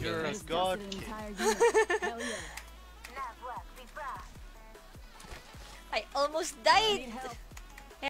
You're a god kid. I almost died!